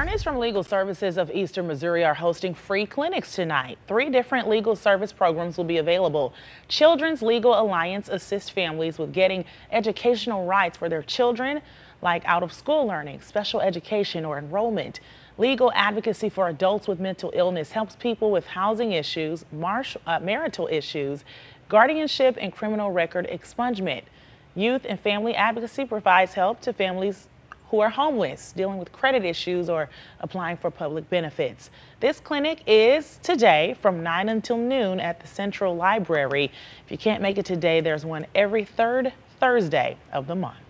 Attorneys from Legal Services of Eastern Missouri are hosting free clinics tonight. Three different legal service programs will be available. Children's Legal Alliance assists families with getting educational rights for their children, like out of school learning, special education, or enrollment. Legal advocacy for adults with mental illness helps people with housing issues, uh, marital issues, guardianship, and criminal record expungement. Youth and family advocacy provides help to families who are homeless, dealing with credit issues, or applying for public benefits. This clinic is today from 9 until noon at the Central Library. If you can't make it today, there's one every third Thursday of the month.